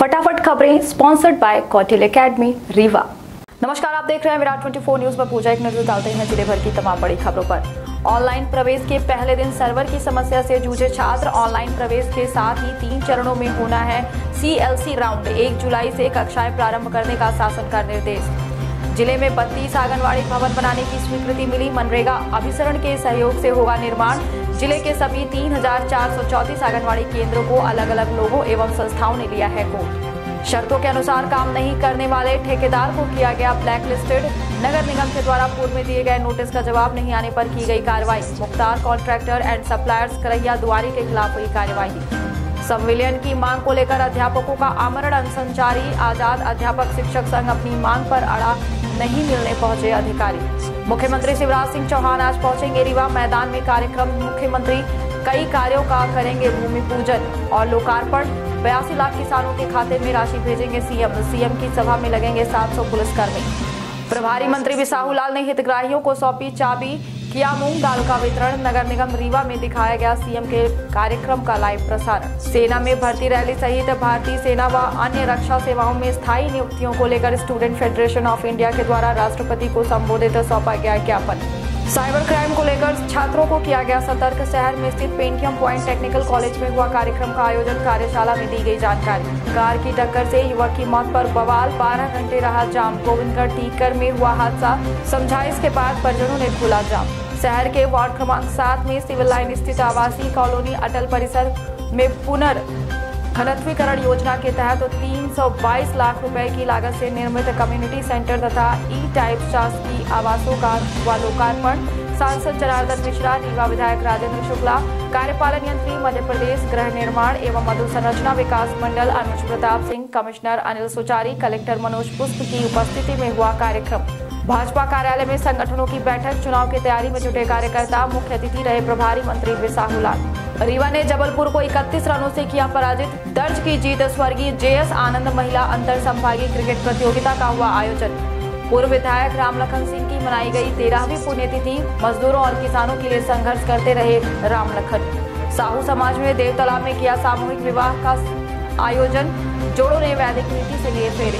फटाफट खबरें sponsored by Kautil academy Rewa. नमस्कार, आप देख रहे हैं विराट 24 न्यूज़ पर पूजा। एक नज़र डालते हैं ज़िले भर की तमाम बड़ी खबरों पर। ऑनलाइन प्रवेश के पहले दिन सर्वर की समस्या से जूझे छात्र। ऑनलाइन प्रवेश के साथ ही तीन चरणों में होना है सीएलसी राउंड एक जुलाई से कक्षाएँ प्रारंभ करने का शासन का निर्देश। ज़िले में बत्तीस आंगनबाड़ी भवन बनाने की स्वीकृति मिली। मनरेगा अभिसरण के सहयोग से होगा निर्माण। ज़िले के सभी तीन आंगनबाड़ी केंद्रों को अलग अलग लोगों एवं संस्थाओं ने लिया है कोर्ट शर्तों के अनुसार काम नहीं करने वाले ठेकेदार को किया गया ब्लैक लिस्टेड नगर निगम के द्वारा पूर्व में दिए गए नोटिस का जवाब नहीं आने पर की गई कार्रवाई। मुख्तार, कॉन्ट्रैक्टर एंड सप्लायर्स करैया दुआरी के खिलाफ हुई कार्यवाही संविलियन की मांग को लेकर अध्यापकों का आमरण अनशन जारी आज़ाद अध्यापक शिक्षक संघ अपनी मांग पर अड़ा नहीं मिलने पहुँचे अधिकारी। मुख्यमंत्री शिवराज सिंह चौहान आज पहुँचेंगे रीवा मैदान में कार्यक्रम। मुख्यमंत्री कई कार्यों का करेंगे भूमि पूजन और लोकार्पण। बयासी लाख किसानों के खाते में राशि भेजेंगे सीएम। सीएम की सभा में लगेंगे 700 पुलिसकर्मी। प्रभारी मंत्री बिसाहू लाल ने हितग्राहियों को सौंपी चाबी। किया मूंग दाल का वितरण। नगर निगम रीवा में दिखाया गया सीएम के कार्यक्रम का लाइव प्रसारण। सेना में भर्ती रैली सहित भारतीय सेना व अन्य रक्षा सेवाओं में स्थायी नियुक्तियों को लेकर स्टूडेंट फेडरेशन ऑफ़ इंडिया के द्वारा राष्ट्रपति को संबोधित सौंपा गया ज्ञापन। साइबर क्राइम को लेकर छात्रों को किया गया सतर्क। शहर में स्थित पेंटियम पॉइंट टेक्निकल कॉलेज में हुआ कार्यक्रम का आयोजन कार्यशाला में दी गई जानकारी। कार की टक्कर से युवक की मौत पर बवाल। बारह घंटे रहा जाम। गोविंदगढ़ टीकर में हुआ हादसा। समझाइश के बाद परिजनों ने खोला जाम। शहर के वार्ड क्रमांक सात में सिविल लाइन स्थित आवासीय कॉलोनी अटल परिसर में पुनर् घनत्वीकरण योजना के तहत 322 लाख रुपए की लागत से निर्मित कम्युनिटी सेंटर तथा ई टाइप शासकीय आवासों का हुआ लोकार्पण। सांसद जनार्दन मिश्रा, रीवा विधायक राजेंद्र शुक्ला, कार्यपालन यंत्री मध्य प्रदेश गृह निर्माण एवं अधोसंरचना विकास मंडल अनुज प्रताप सिंह, कमिश्नर अनिल सुचारी, कलेक्टर मनोज पुष्प की उपस्थिति में हुआ कार्यक्रम। भाजपा कार्यालय में संगठनों की बैठक, चुनाव की तैयारी में जुटे कार्यकर्ता, मुख्य अतिथि रहे प्रभारी मंत्री बिसाहू लाल रीवा ने जबलपुर को 31 रनों से किया पराजित। दर्ज की जीत स्वर्गीय जेएस आनंद महिला अंतर संभागीय क्रिकेट प्रतियोगिता का हुआ आयोजन। पूर्व विधायक रामलखन सिंह की मनाई गई तेरहवीं पुण्यतिथि। मजदूरों और किसानों के लिए संघर्ष करते रहे राम रामलखन साहू समाज में देव तालाब में किया सामूहिक विवाह का आयोजन। जोड़ों ने वैदिक नीति से लिए फेरे।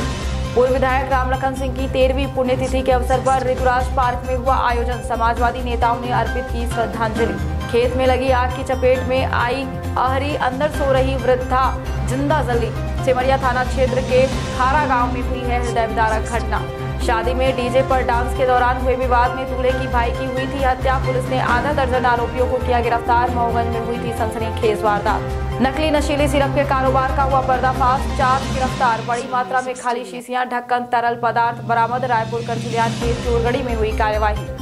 पूर्व विधायक रामलखन सिंह की तेरहवीं पुण्यतिथि के अवसर पर ऋतुराज पार्क में हुआ आयोजन। समाजवादी नेताओं ने अर्पित की श्रद्धांजलि। खेत में लगी आग की चपेट में आई, आहरी अंदर सो रही वृद्धा ज़िंदा जली। सिमरिया थाना क्षेत्र के खारा गाँव में हुई है हृदय घटना। शादी में डीजे पर डांस के दौरान हुए विवाद में दूल्हे की भाई की हुई थी हत्या। पुलिस ने आधा दर्जन आरोपियों को किया गिरफ़्तार। मऊगंज में हुई थी सनसनीखेज वारदात। नकली नशीली सिरप के कारोबार का हुआ पर्दाफाश। चार गिरफ़्तार। बड़ी मात्रा में खाली शीशियाँ, ढक्कन, तरल पदार्थ बरामद। रायपुर करचुलियान के चोरगढ़ी में हुई कार्यवाही।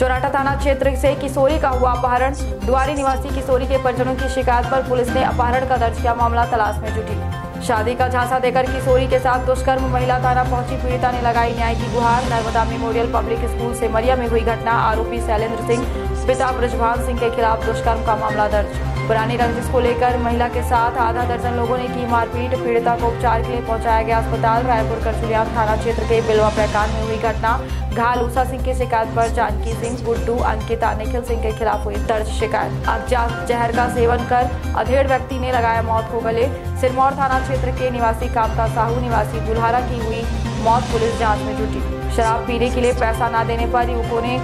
चौराटा थाना क्षेत्र से किशोरी का हुआ अपहरण। द्वारी निवासी किशोरी के परिजनों की शिकायत पर पुलिस ने अपहरण का दर्ज किया। मामला तलाश में जुटी। शादी का झांसा देकर किशोरी के साथ दुष्कर्म। महिला थाना पहुँची, पीड़िता ने लगाई न्याय की गुहार। नर्मदा मेमोरियल पब्लिक स्कूल से मरिया में हुई घटना। आरोपी शैलेंद्र सिंह, पिता ब्रजभान सिंह के खिलाफ दुष्कर्म का मामला दर्ज। पुरानी रंजिश को लेकर महिला के साथ आधा दर्जन लोगों ने की मारपीट, पीड़िता को उपचार के लिए पहुँचाया गया अस्पताल रायपुर करचुलियान थाना क्षेत्र के बिलवा प्रकांड में हुई घटना। घायल उषा सिंह की शिकायत पर जानकी सिंह, गुड्डू, अंकिता, निखिल सिंह के खिलाफ हुई दर्ज शिकायत। अज्ञात जहर का सेवन कर अधेड़ व्यक्ति ने लगाया मौत को गले। सिरमौर थाना क्षेत्र के निवासी कामता साहू, निवासी दुल्हारा की हुई मौत पुलिस जाँच में जुटी। शराब पीने के लिए पैसा न देने पर युवकों ने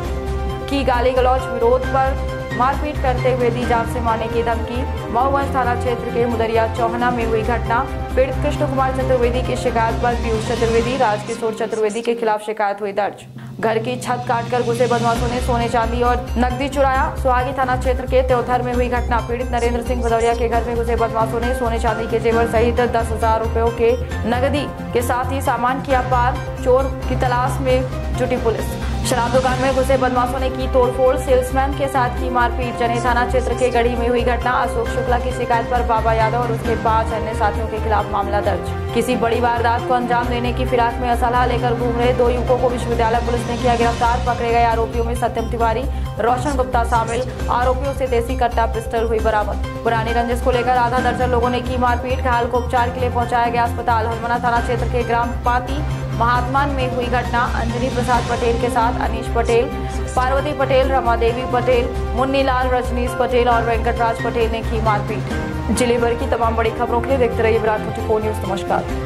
की गाली गलौज। विरोध पर मारपीट करते हुए दी जान से मारने की धमकी। मऊगंज थाना क्षेत्र के मुदरिया चौहना में हुई घटना। पीड़ित कृष्ण कुमार चतुर्वेदी की शिकायत पर पीयूष चतुर्वेदी राजकिशोर चतुर्वेदी के खिलाफ शिकायत हुई दर्ज। घर की छत काटकर घुसे बदमाशों ने सोने चांदी और नकदी चुराया। सुहागी थाना क्षेत्र के त्योथर में हुई घटना। पीड़ित नरेंद्र सिंह भदौरिया के घर में घुसे बदमाशों ने सोने चांदी के जेवर सहित दस हज़ार रूपयों के नकदी के साथ ही सामान किया पार चोर की तलाश में जुटी पुलिस। शराब दुकान में घुसे बदमाशों ने की तोड़फोड़। सेल्समैन के साथ की मारपीट। जने थाना क्षेत्र के गढ़ी में हुई घटना। अशोक शुक्ला की शिकायत पर बाबा यादव और उसके पाँच अन्य साथियों के खिलाफ मामला दर्ज। किसी बड़ी वारदात को अंजाम देने की फिराक में असलाह लेकर घूम रहे दो युवकों को विश्वविद्यालय पुलिस ने किया गिरफ़्तार। पकड़े गए आरोपियों में सत्यम तिवारी, रोशन गुप्ता शामिल। आरोपियों से देसी कट्टा पिस्टल हुई बरामद। पुरानी रंजिश को लेकर आधा दर्जन लोगों ने की मारपीट। घायल को उपचार के लिए पहुँचाया गया अस्पताल। हलमना थाना क्षेत्र के ग्राम पाती महात्मान में हुई घटना, अंजनी प्रसाद पटेल के साथ अनिश पटेल, पार्वती पटेल, रमा देवी पटेल, मुन्नीलाल रजनीश पटेल और वेंकटराज पटेल ने की मारपीट। ज़िले भर की तमाम बड़ी खबरों के लिए देखते रहिए विराट फोर न्यूज़। नमस्कार।